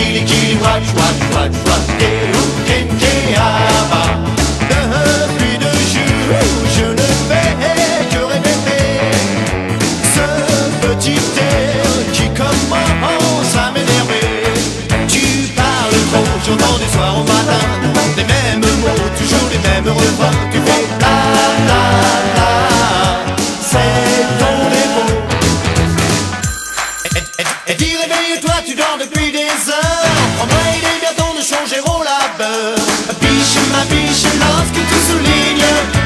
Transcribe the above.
Depuis jours je ne vais que répéter Ce petit air qui commence à m'énerver Tu parles trop, du soir au matin Les mêmes mots Et dis réveille-toi, tu dors depuis des heures. Prends-moi, il est bien temps de changer au labeur. Biche, ma biche, tu soulignes.